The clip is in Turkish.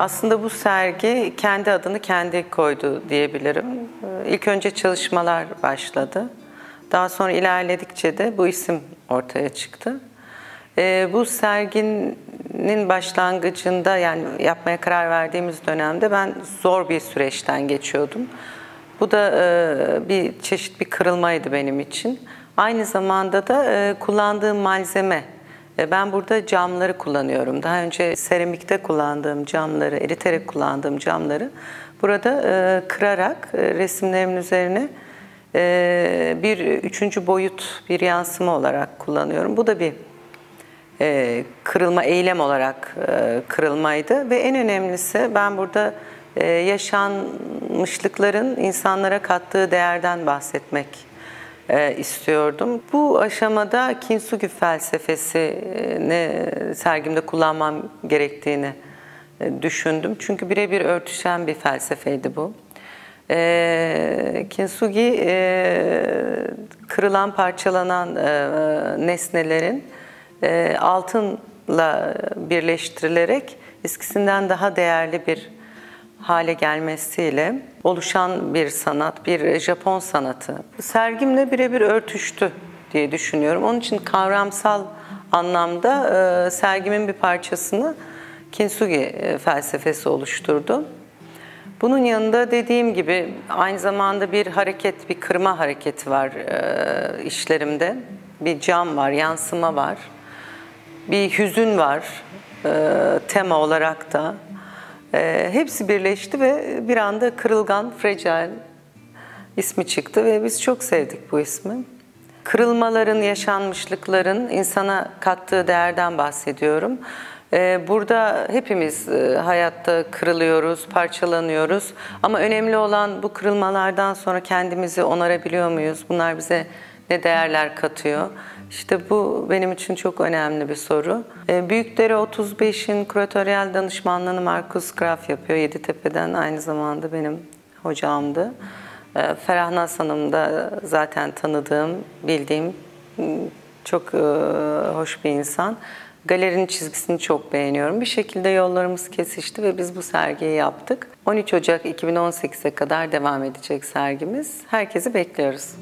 aslında bu sergi kendi adını kendi koydu diyebilirim. Ee, İlk önce çalışmalar başladı. Daha sonra ilerledikçe de bu isim ortaya çıktı. Ee, bu serginin başlangıcında yani yapmaya karar verdiğimiz dönemde ben zor bir süreçten geçiyordum. Bu da e, bir çeşit bir kırılmaydı benim için. Aynı zamanda da e, kullandığım malzeme. E, ben burada camları kullanıyorum. Daha önce seramikte kullandığım camları, eriterek kullandığım camları burada e, kırarak e, resimlerimin üzerine bir üçüncü boyut, bir yansıma olarak kullanıyorum. Bu da bir kırılma eylem olarak kırılmaydı ve en önemlisi ben burada yaşanmışlıkların insanlara kattığı değerden bahsetmek e, istiyordum. Bu aşamada Kintsugi felsefesini sergimde kullanmam gerektiğini e, düşündüm. Çünkü birebir örtüşen bir felsefeydi bu. E, Kintsugi e, kırılan, parçalanan e, nesnelerin e, altınla birleştirilerek eskisinden daha değerli bir hale gelmesiyle oluşan bir sanat, bir Japon sanatı. Sergimle birebir örtüştü diye düşünüyorum. Onun için kavramsal anlamda e, sergimin bir parçasını Kintsugi e, felsefesi oluşturdu. Bunun yanında dediğim gibi aynı zamanda bir hareket, bir kırma hareketi var e, işlerimde. Bir cam var, yansıma var. Bir hüzün var tema olarak da. E, hepsi birleşti ve bir anda Kırılgan, Fragile ismi çıktı ve biz çok sevdik bu ismi. Kırılmaların, yaşanmışlıkların insana kattığı değerden bahsediyorum. Ee, Burada hepimiz e, hayatta kırılıyoruz, parçalanıyoruz. Ama önemli olan bu kırılmalardan sonra kendimizi onarabiliyor muyuz? Bunlar bize ne değerler katıyor? İşte bu benim için çok önemli bir soru. Ee, Büyükdere 35'in küratöryel danışmanlığını Markus Graf yapıyor. Yeditepe'den aynı zamanda benim hocamdı. Ee, Ferah Naz Hanım da zaten tanıdığım, bildiğim çok e, hoş bir insan. Galerinin çizgisini çok beğeniyorum. Bir şekilde yollarımız kesişti ve biz bu sergiyi yaptık. 13 Ocak 2018'e kadar devam edecek sergimiz. Herkesi bekliyoruz.